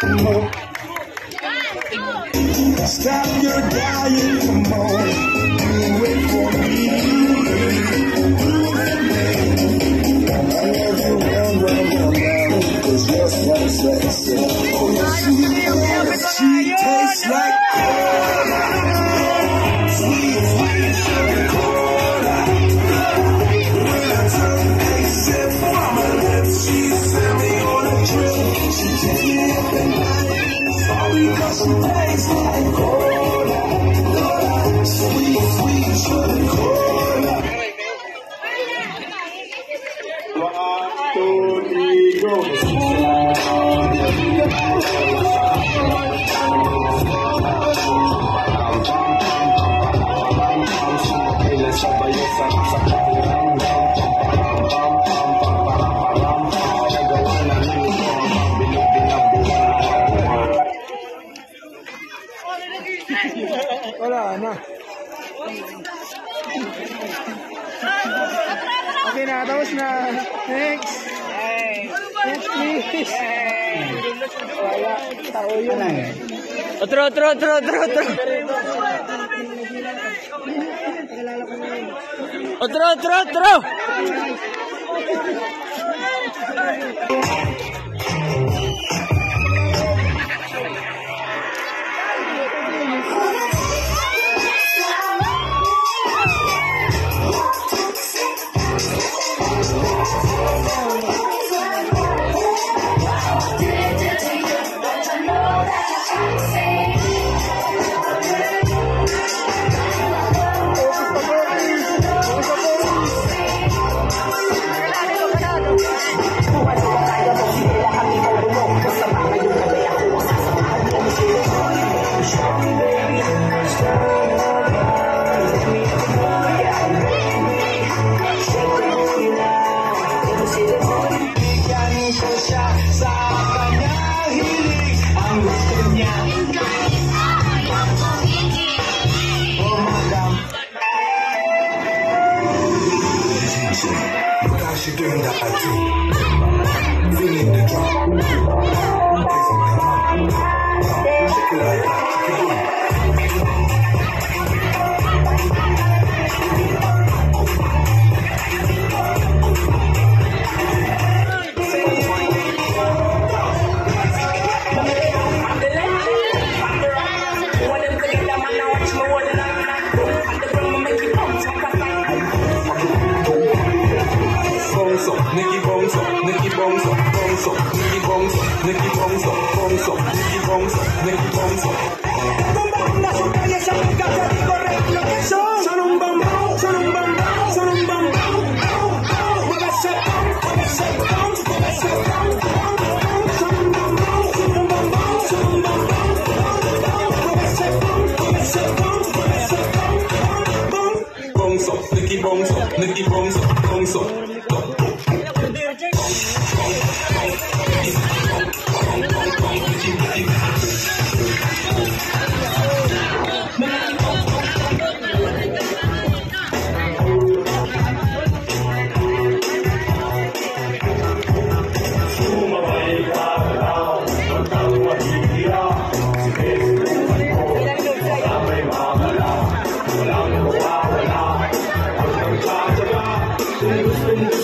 Stop your dying, come on. Do it for me. Do it, baby. I love you, run, run, run, run. Cause just one second. Oh, She up and night. Sorry, cause she tastes like cola. Cola. Sweet, sweet sugar cola. Go. Wala na. Okay na, tapos na. Next. Next, please. Wala. Tao yun. Otro, otro, otro, otro, otro. Otro, otro, otro. sosial hilir Anggurnya Oh madam Feeling the drop Check it out Bonzo, Nicky Bonzo, Nicky Bonzo, Bonzo, Nicky Bonzo, Nicky Bonzo. Son bombón, son son mueve ese bom, mueve ese bom, bom, bom. Son un bombón, son un bombón, son un bombón, bom, bom. Mueve ese bom, mueve ese bom, mueve ese bom, bom, bom. Bonzo, Nicky Bonzo, Nicky Bonzo, Bonzo. Ayaw pati